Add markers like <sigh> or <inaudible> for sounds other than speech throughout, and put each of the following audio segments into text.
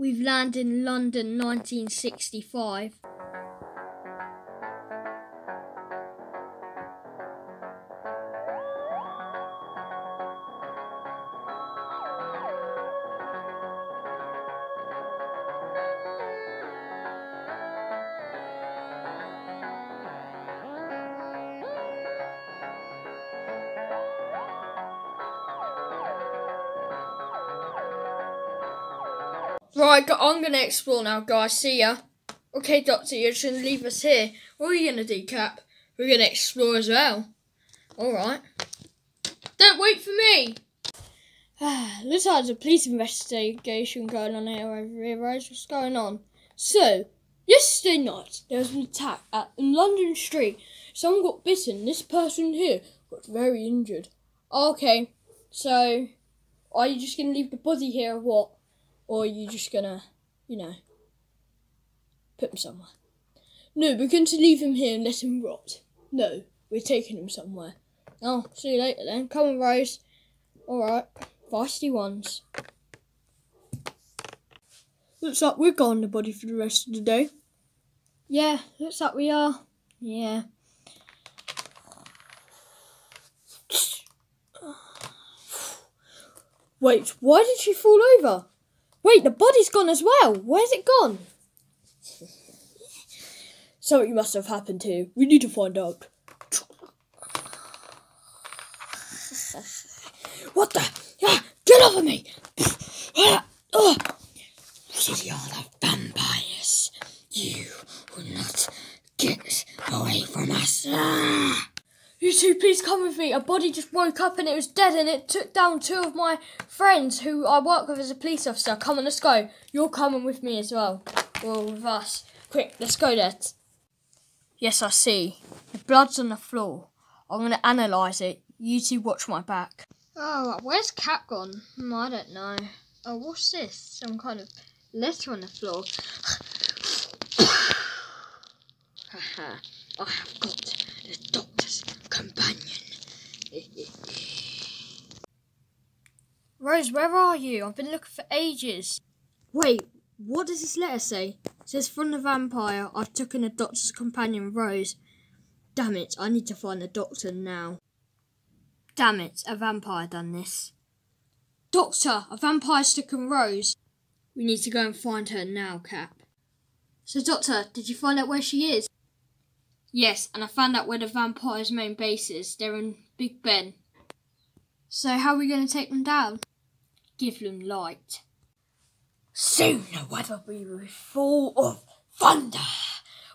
We've landed in London 1965. Right, I'm gonna explore now, guys. See ya. Okay, Doctor, you're just gonna leave us here. What are you gonna do, Cap? We're gonna explore as well. Alright. Don't wait for me! <sighs> Looks like there's a police investigation going on here here, Rose. What's going on? So, yesterday night, there was an attack at in London Street. Someone got bitten. This person here got very injured. Okay, so, are you just gonna leave the body here or what? Or are you just gonna, you know, put him somewhere? No, we're going to leave him here and let him rot. No, we're taking him somewhere. Oh, see you later then. Come on, Rose. Alright, feisty ones. Looks like we're gone the body for the rest of the day. Yeah, looks like we are. Yeah. <sighs> Wait, why did she fall over? Wait, the body's gone as well. Where's it gone? Something must have happened here. We need to find out. What the? Ah, get off of me! Ah, oh. All the vampires. You will not get away from us. Ah. You two, please come with me. A body just woke up and it was dead, and it took down two of my friends who I work with as a police officer. Come on, let's go. You're coming with me as well. Well, with us. Quick, let's go there. Yes, I see. The blood's on the floor. I'm going to analyse it. You two watch my back. Oh, where's Cat gone? Hmm, I don't know. Oh, what's this? Some kind of letter on the floor. Haha, I have got the doctor's companion. Rose, where are you? I've been looking for ages. Wait, what does this letter say? It says from the vampire, I've taken the doctor's companion, Rose. Damn it, I need to find the doctor now. Damn it, a vampire done this. Doctor, a vampire's taken Rose. We need to go and find her now, Cap. So, Doctor, did you find out where she is? Yes, and I found out where the vampire's main base is. They're in Big Ben. So, how are we going to take them down? Give them light. Soon the weather will be full of thunder.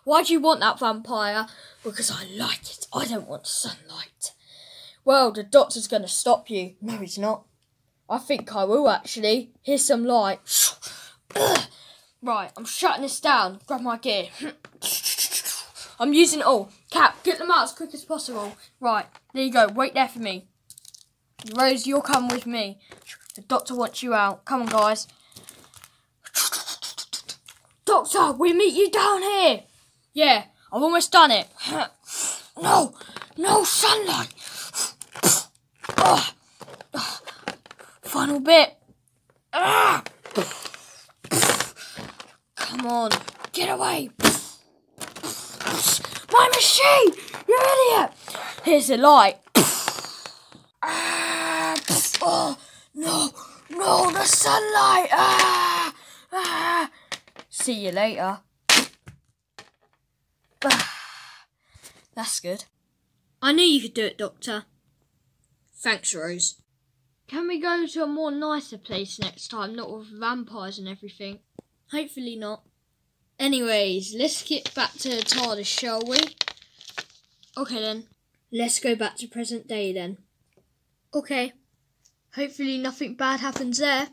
Why do you want that vampire? Because I like it. I don't want sunlight. Well, the doctor's going to stop you. No, he's not. I think I will actually. Here's some light. <sniffs> right, I'm shutting this down. Grab my gear. <sniffs> I'm using it all. Cap, get them out as quick as possible. Right, there you go. Wait there for me. Rose, you'll come with me. The doctor wants you out. Come on, guys. Doctor, we meet you down here. Yeah, I've almost done it. <laughs> No, no sunlight. <sighs> Final bit. <sighs> Come on, get away. My machine, you idiot. Here's the light. <sighs> Ah. No, no, the sunlight. Ah. Ah. See you later. That's good. I knew you could do it, Doctor. Thanks, Rose. Can we go to a more nicer place next time, not with vampires and everything? Hopefully not. Anyways, let's get back to the TARDIS, shall we? Okay then. Let's go back to present day then. Okay. Hopefully nothing bad happens there.